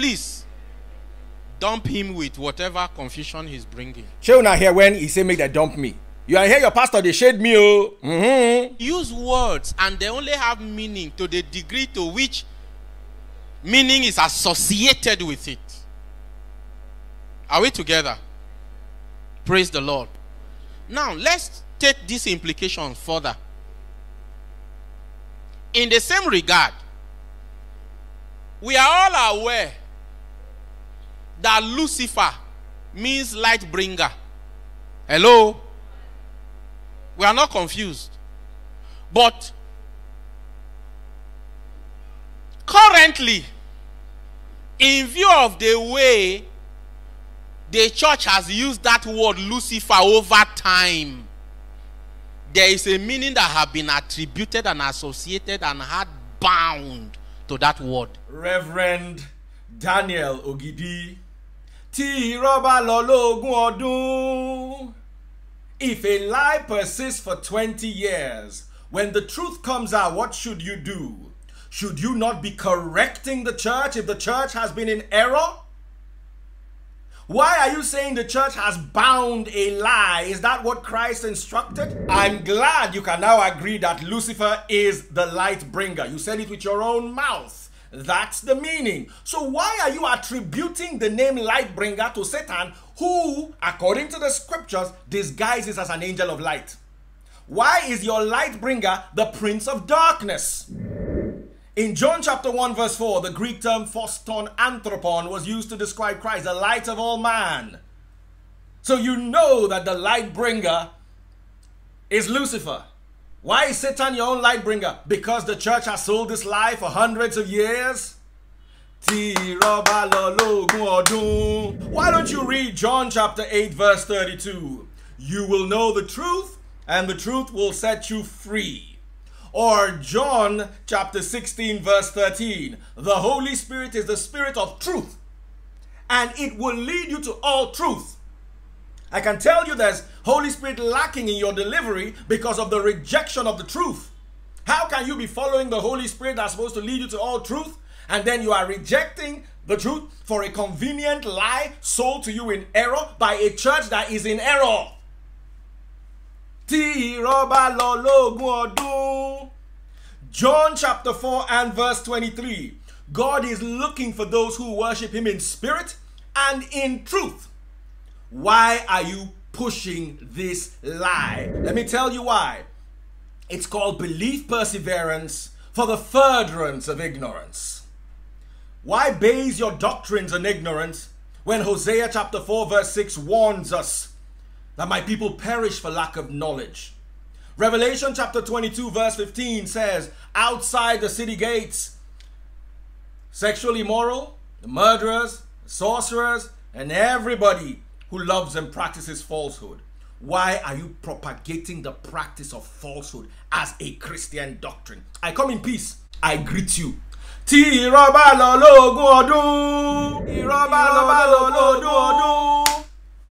please dump him with whatever confusion he's bringing. Shey una hear when he say make dem dump me. You are here your pastor dey shade me o. Mm-hmm. Use words and they only have meaning to the degree to which meaning is associated with it. Are we together? Praise the Lord. Now, let's take this implication further. In the same regard, we are all aware that Lucifer means light bringer. Hello? We are not confused. But currently, in view of the way the church has used that word Lucifer over time, there is a meaning that have been attributed and associated and had bound to that word. Reverend Daniel Ogidi. Tí lọ ọdún. If a lie persists for 20 years, when the truth comes out, what should you do? Should you not be correcting the church if the church has been in error? Why are you saying the church has bound a lie? Is that what Christ instructed? I'm glad you can now agree that Lucifer is the light bringer. You said it with your own mouth. That's the meaning. So why are you attributing the name light bringer to Satan who, according to the scriptures, disguises as an angel of light? Why is your light bringer the prince of darkness? In John chapter 1 verse 4, the Greek term phoston anthropon was used to describe Christ, the light of all man. So you know that the light bringer is Lucifer. Why is Satan your own light bringer? Because the church has sold this lie for hundreds of years? Why don't you read John chapter 8 verse 32? You will know the truth and the truth will set you free. Or John chapter 16 verse 13. The Holy Spirit is the spirit of truth and it will lead you to all truth. I can tell you there's Holy Spirit lacking in your delivery because of the rejection of the truth. How can you be following the Holy Spirit that's supposed to lead you to all truth and then you are rejecting the truth for a convenient lie sold to you in error by a church that is in error? John chapter 4 and verse 23. God is looking for those who worship him in spirit and in truth. Why are you pushing this lie? Let me tell you why. It's called belief perseverance for the furtherance of ignorance. Why base your doctrines on ignorance when Hosea chapter 4 verse 6 warns us that my people perish for lack of knowledge? Revelation chapter 22 verse 15 says, outside the city gates, sexual immoral, the murderers, the sorcerers, and everybody who loves and practices falsehood. Why are you propagating the practice of falsehood as a Christian doctrine? I come in peace. I greet you.